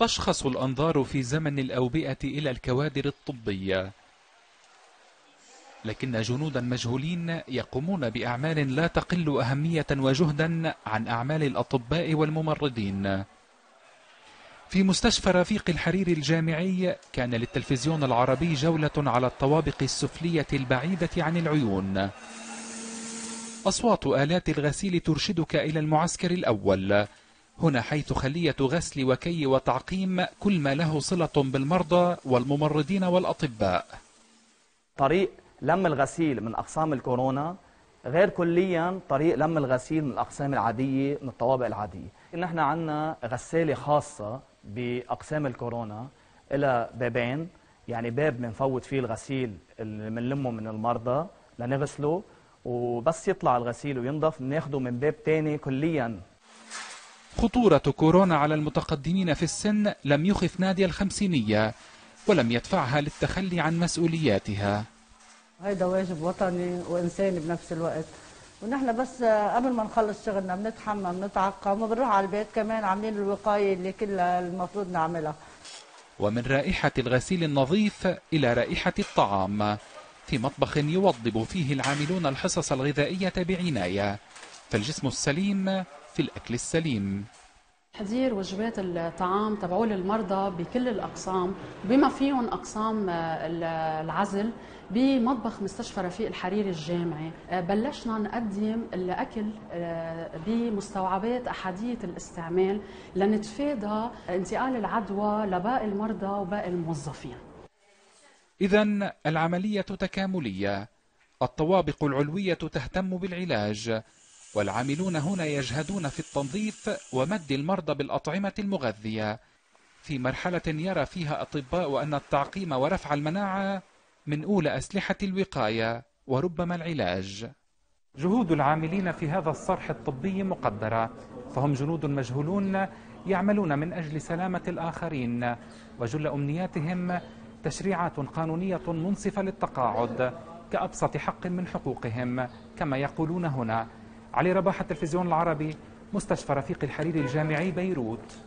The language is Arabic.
تشخص الأنظار في زمن الأوبئة إلى الكوادر الطبية. لكن جنودا مجهولين يقومون بأعمال لا تقل أهمية وجهدا عن أعمال الأطباء والممرضين. في مستشفى رفيق الحرير الجامعي كان للتلفزيون العربي جولة على الطوابق السفلية البعيدة عن العيون. أصوات آلات الغسيل ترشدك إلى المعسكر الأول. هنا حيث خلية غسل وكي وتعقيم كل ما له صلة بالمرضى والممرضين والأطباء. طريق لم الغسيل من أقسام الكورونا غير كليا طريق لم الغسيل من الأقسام العادية من الطوابق العادية. نحن عندنا غسالة خاصة بأقسام الكورونا إلى بابين يعني باب بنفوت فيه الغسيل اللي بنلمه من المرضى لنغسله وبس يطلع الغسيل وينضف بناخده من باب تاني كليا. خطورة كورونا على المتقدمين في السن لم يخف نادية الخمسينية ولم يدفعها للتخلي عن مسؤولياتها. هيدا واجب وطني وإنساني بنفس الوقت. ونحن بس قبل ما نخلص شغلنا بنتحمم بنتعقم وبنروح على البيت كمان عاملين الوقاية اللي كلها المفروض نعملها. ومن رائحة الغسيل النظيف إلى رائحة الطعام. في مطبخ يوضب فيه العاملون الحصص الغذائية بعناية. فالجسم السليم في الأكل السليم. تحضير وجبات الطعام تبعول المرضى بكل الأقسام بما فيهم أقسام العزل بمطبخ مستشفى رفيق الحريري الجامعي. بلشنا نقدم الأكل بمستوعبات أحادية الاستعمال لنتفادى انتقال العدوى لباقي المرضى وباقي الموظفين. إذا العملية تكاملية. الطوابق العلوية تهتم بالعلاج. والعاملون هنا يجهدون في التنظيف ومد المرضى بالأطعمة المغذية. في مرحلة يرى فيها أطباء أن التعقيم ورفع المناعة من أولى أسلحة الوقاية وربما العلاج. جهود العاملين في هذا الصرح الطبي مقدرة فهم جنود مجهولون يعملون من أجل سلامة الآخرين وجل أمنياتهم تشريعات قانونية منصفة للتقاعد كأبسط حق من حقوقهم كما يقولون هنا. علي رباح التلفزيون العربي مستشفى رفيق الحريري الجامعي بيروت.